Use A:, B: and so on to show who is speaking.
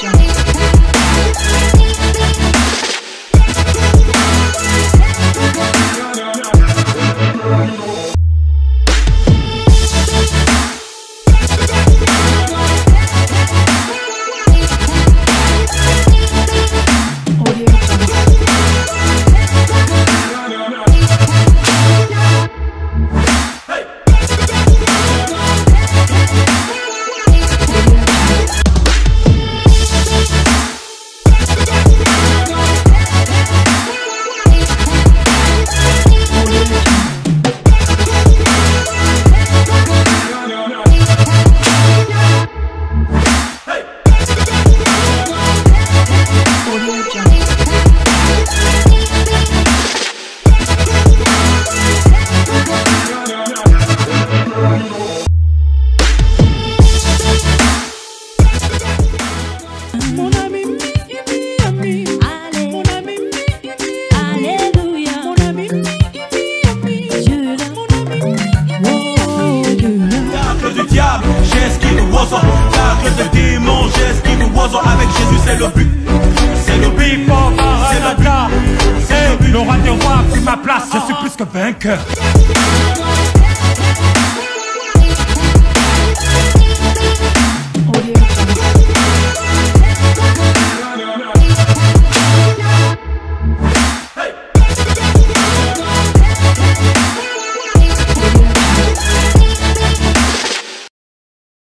A: jump. J'esquive Wozo. Tacle de démons, j'esquive Wozo. Avec Jésus, c'est le but. C'est le but. C'est le but.
B: C'est le roi des rois a pris ma place, je suis plus que vainqueur.